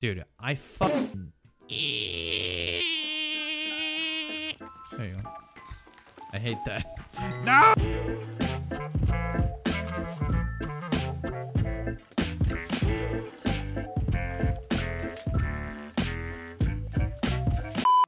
Dude, I fucking... There you go. I hate that. No!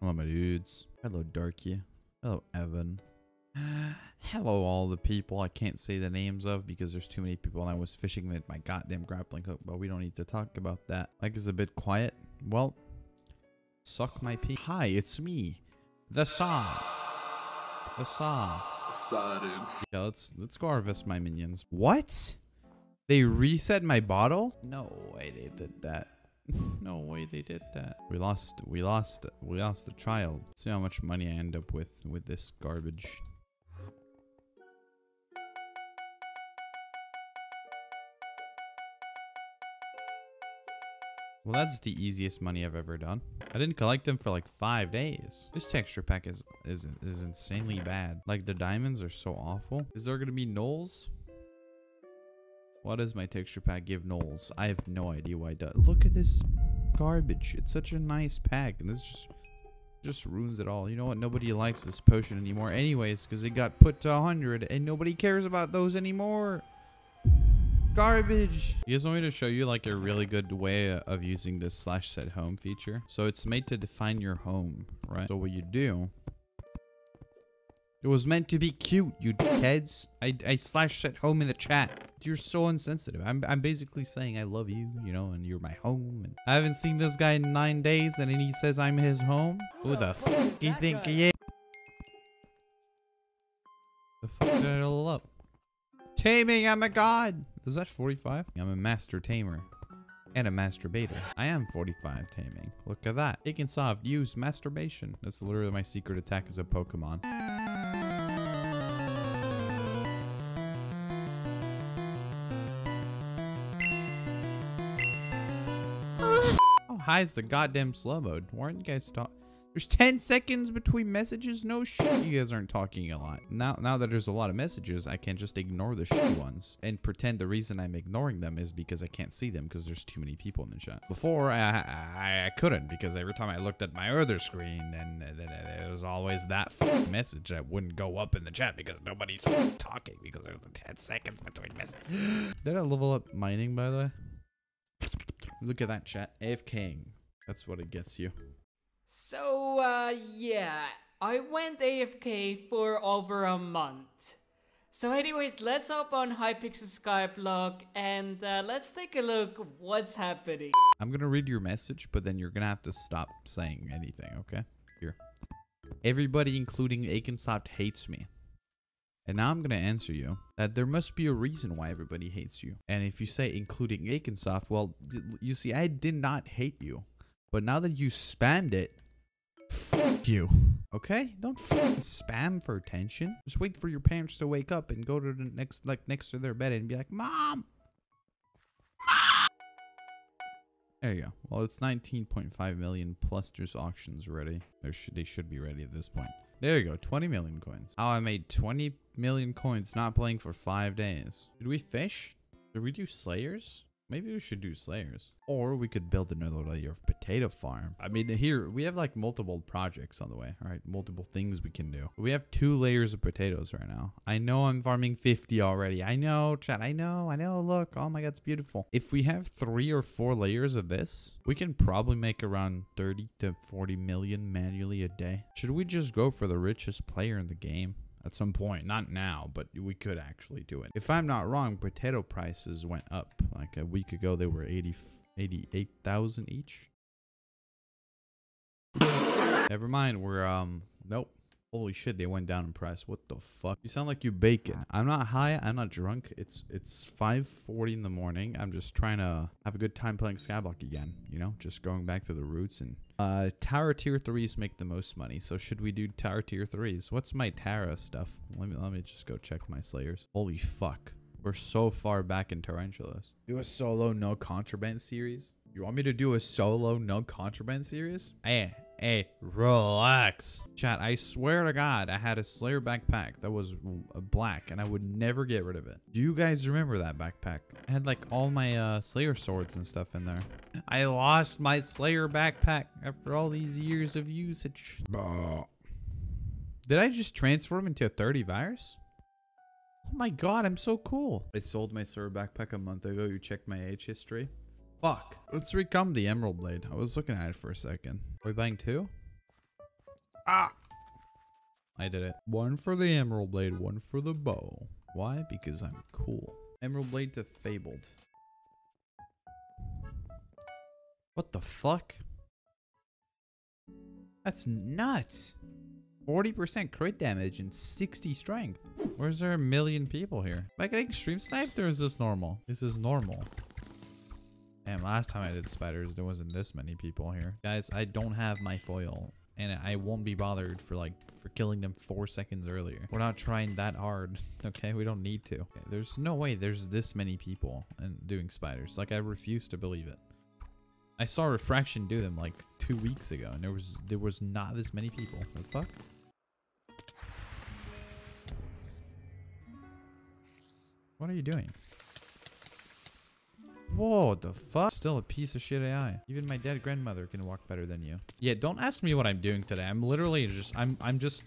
Hello, my dudes. Hello, Darky. Hello, Evan. Hello, all the people I can't say the names of because there's too many people and I was fishing with my goddamn grappling hook, but we don't need to talk about that. Like is a bit quiet. Well, suck my pee. Hi, it's me, the Saw. The Saw. Excited. Yeah, let's let's go harvest my minions. What? They reset my bottle? No way they did that. No way they did that. We lost we lost we lost the child. See how much money I end up with with this garbage. Well, that's the easiest money I've ever done. I didn't collect them for like five days. This texture pack is is is insanely bad. Like the diamonds are so awful. Is there gonna be knolls? What does my texture pack give knolls? I have no idea why it does. Look at this garbage. It's such a nice pack, and this just just ruins it all. You know what? Nobody likes this potion anymore, anyways, because it got put to 100, and nobody cares about those anymore. Garbage. You guys want me to show you like a really good way of using this slash set home feature? So it's made to define your home, right? So what you do it was meant to be cute, you dickheads. I, I slash set home in the chat. You're so insensitive. I'm, I'm basically saying I love you, you know, and you're my home. And I haven't seen this guy in nine days, and then he says I'm his home. Who the fuck you think he is? The fuck did I roll up? Taming, I'm a god. Is that 45? I'm a master tamer. And a masturbator. I am 45 taming. Look at that. Akinsoft, use masturbation. That's literally my secret attack as a Pokemon. How oh, high is the goddamn slow mode? Why aren't you guys talk? There's 10 seconds between messages? No shit. You guys aren't talking a lot. Now now that there's a lot of messages, I can just ignore the shitty ones and pretend the reason I'm ignoring them is because I can't see them because there's too many people in the chat. Before, I, I, I couldn't because every time I looked at my other screen, then it was always that message that wouldn't go up in the chat because nobody's talking because there's 10 seconds between messages. Did I level up mining, by the way? Look at that chat. AFKing. That's what it gets you. So, uh, yeah, I went AFK for over a month. So, anyways, let's hop on Hypixel Skyblock and uh, let's take a look what's happening. I'm gonna read your message, but then you're gonna have to stop saying anything, okay? Here. Everybody, including Akinsoft, hates me. And now I'm gonna answer you that there must be a reason why everybody hates you. And if you say including Akinsoft, well, you see, I did not hate you. But now that you spammed it, you. Okay? Don't spam for attention. Just wait for your parents to wake up and go to the next, like, next to their bed and be like, Mom! There you go. Well, it's 19.5 million plus there's auctions ready. There should they should be ready at this point. There you go, 20 million coins. Oh, I made 20 million coins not playing for five days. Did we fish? Did we do slayers? Maybe we should do slayers. Or we could build another layer of potato farm. I mean, here, we have like multiple projects on the way, right? Multiple things we can do. We have two layers of potatoes right now. I know I'm farming 50 already. I know, chat. I know, I know. Look, oh my God, it's beautiful. If we have three or four layers of this, we can probably make around 30 to 40 million manually a day. Should we just go for the richest player in the game? At some point. Not now, but we could actually do it. If I'm not wrong, potato prices went up. Like a week ago, they were 80, 88,000 each. Never mind. We're, um, nope. Holy shit, they went down in price. What the fuck? You sound like you're bacon. I'm not high. I'm not drunk. It's it's 5:40 in the morning. I'm just trying to have a good time playing Skyblock again. You know, just going back to the roots and uh, tower tier threes make the most money. So should we do tower tier threes? What's my Tara stuff? Let me let me just go check my slayers. Holy fuck, we're so far back in tarantulas. Do a solo no contraband series. You want me to do a solo no contraband series? Eh, Hey, relax. Chat, I swear to God, I had a Slayer backpack that was black and I would never get rid of it. Do you guys remember that backpack? I had like all my uh, Slayer swords and stuff in there. I lost my Slayer backpack after all these years of usage. Did I just transform into a Thirtyvirus? Oh my god, I'm so cool. I sold my Slayer backpack a month ago. You checked my age history. Fuck. Let's recome the Emerald Blade. I was looking at it for a second. Are we buying two? Ah! I did it. One for the Emerald Blade, one for the bow. Why? Because I'm cool. Emerald Blade to Fabled. What the fuck? That's nuts. 40% crit damage and 60 strength. Where's there a million people here? Am I getting stream sniped or is this normal? This is normal. Damn, last time I did spiders, there wasn't this many people here. Guys, I don't have my foil. And I won't be bothered for like, for killing them four seconds earlier. We're not trying that hard, okay? We don't need to. Okay, there's no way there's this many people and doing spiders. Like, I refuse to believe it. I saw Refraction do them like two weeks ago, and there was there was not this many people. What the fuck? What are you doing? Whoa, the fuck? Still a piece of shit AI. Even my dead grandmother can walk better than you. Yeah, don't ask me what I'm doing today. I'm literally just, I'm, I'm just,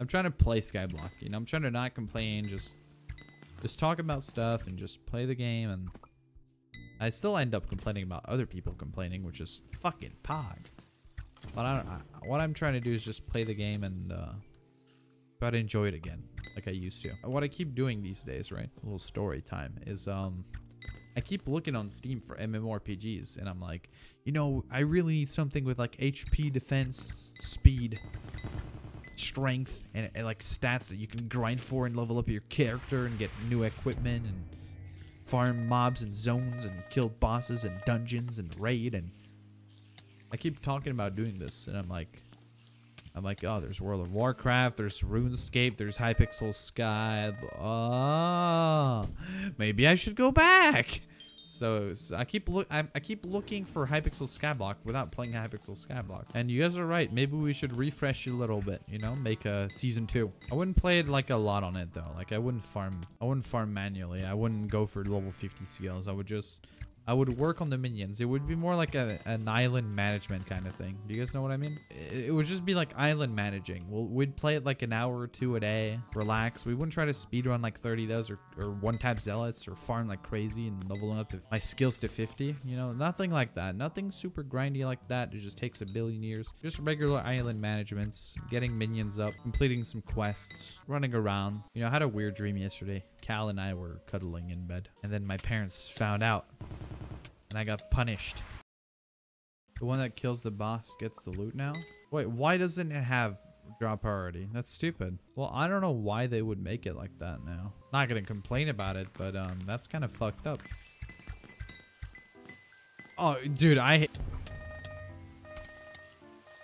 I'm trying to play Skyblock. You know, I'm trying to not complain, just, just talk about stuff and just play the game. And I still end up complaining about other people complaining, which is fucking pog. But I don't, I, what I'm trying to do is just play the game and, uh, try to enjoy it again, like I used to. What I keep doing these days, right? A little story time is, um, I keep looking on Steam for MMORPGs, and I'm like, you know, I really need something with like HP, defense, speed, strength, and, and, like stats that you can grind for and level up your character and get new equipment and farm mobs and zones and kill bosses and dungeons and raid. And I keep talking about doing this, and I'm like, I'm like, oh, there's World of Warcraft, there's RuneScape, there's Hypixel Sky. Oh, maybe I should go back. So, so I keep look, I, I, keep looking for Hypixel Skyblock without playing Hypixel Skyblock. And you guys are right. Maybe we should refresh it a little bit. You know, make a season two. I wouldn't play it like a lot on it though. Like I wouldn't farm. I wouldn't farm manually. I wouldn't go for level 50 skills. I would just I would work on the minions. It would be more like a, an island management kind of thing. Do you guys know what I mean? It, would just be like island managing. We'll, we'd play it like an hour or two a day, relax. We wouldn't try to speed run like 30 does or, or one tap zealots or farm like crazy and leveling up to my skills to 50. You know, nothing like that. Nothing super grindy like that. It just takes a billion years. Just regular island managements, getting minions up, completing some quests, running around. You know, I had a weird dream yesterday. Cal and I were cuddling in bed. And then my parents found out and I got punished. The one that kills the boss gets the loot now? Wait, why doesn't it have drop priority? That's stupid. Well, I don't know why they would make it like that now. Not gonna complain about it, but um, that's kind of fucked up. Oh, dude, I...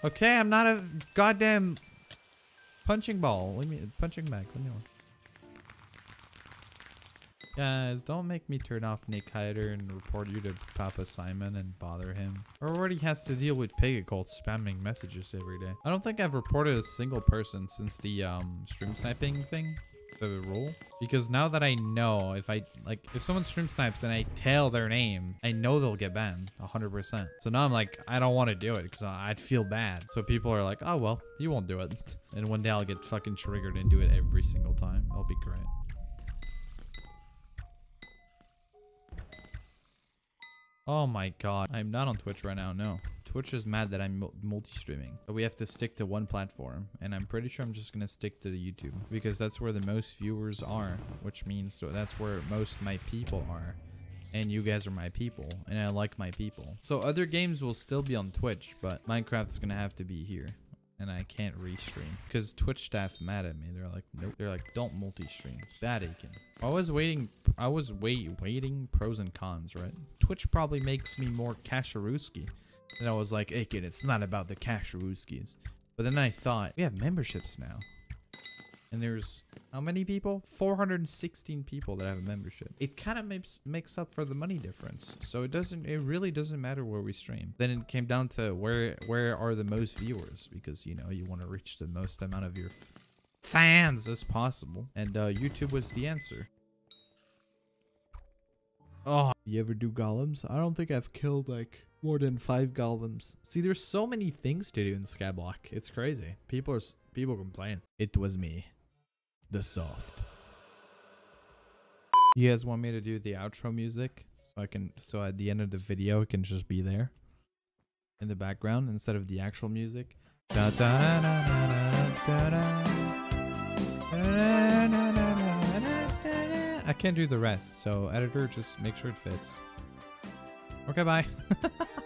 Okay, I'm not a goddamn punching ball. Leave me punching bag. Let me. Guys, don't make me turn off Nick Hyder and report you to Papa Simon and bother him. Or already has to deal with Pegacult spamming messages every day. I don't think I've reported a single person since the um, stream sniping thing the rule. Because now that I know if I like if someone stream snipes and I tell their name I know they'll get banned 100% so now I'm like I don't want to do it because I'd feel bad. So people are like oh well you won't do it. And one day I'll get fucking triggered and do it every single time. I'll be great Oh my god. I'm not on Twitch right now, no. Twitch is mad that I'm multi-streaming. We have to stick to one platform. And I'm pretty sure I'm just going to stick to YouTube. Because that's where the most viewers are. Which means that's where most my people are. And you guys are my people. And I like my people. So other games will still be on Twitch. But Minecraft's going to have to be here and I can't restream because Twitch staff mad at me. They're like, nope. They're like, don't multi-stream. Bad Aiken. I was waiting. I was wait waiting pros and cons, right? Twitch probably makes me more Casharooski. And I was like, Aiken, it's not about the Casharooskis. But then I thought, we have memberships now. And there's how many people? 416 people that have a membership. It kind of makes makes up for the money difference. So it doesn't it really doesn't matter where we stream. Then it came down to where where are the most viewers because you know, you want to reach the most amount of your fans as possible. And uh YouTube was the answer. Oh, you ever do golems? I don't think I've killed like more than five golems. See, there's so many things to do in Skyblock. It's crazy. People are people complain. It was me, the soft. You guys want me to do the outro music so I can so at the end of the video it can just be there in the background instead of the actual music. Da da da da da da. I can't do the rest, so editor, just make sure it fits. Okay, bye.